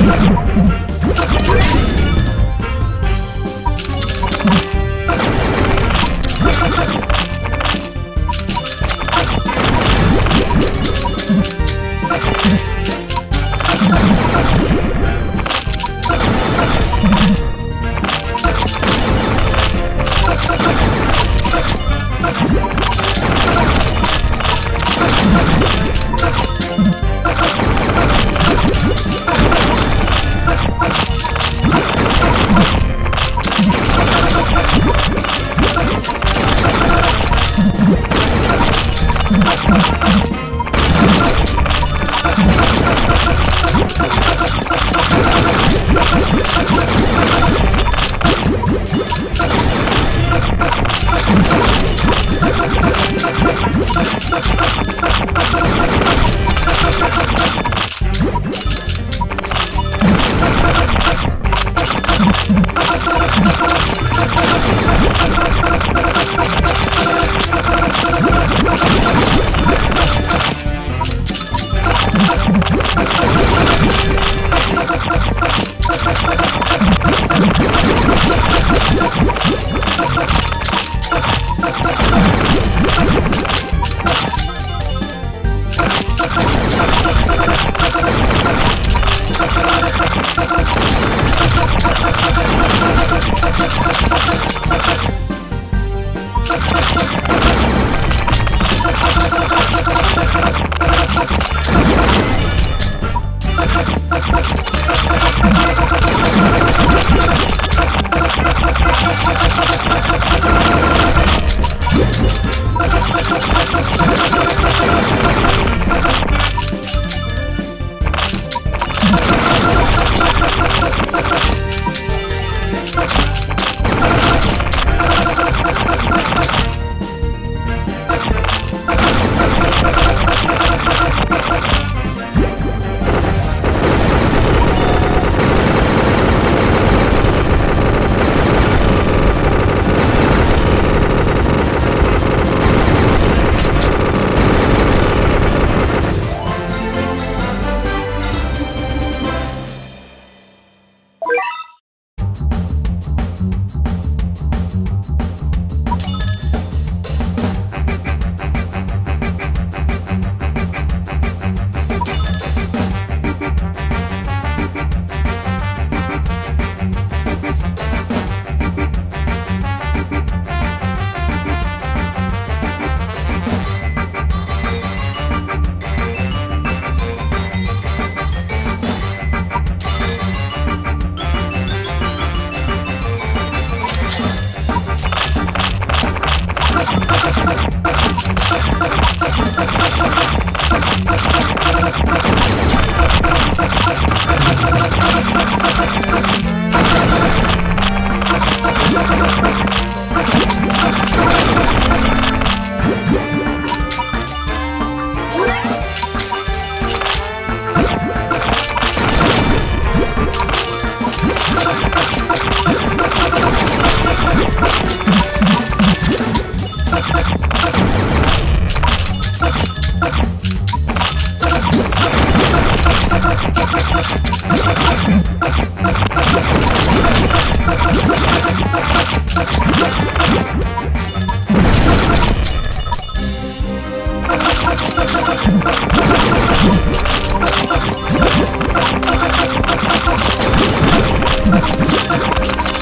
ハハハハ! Let's go.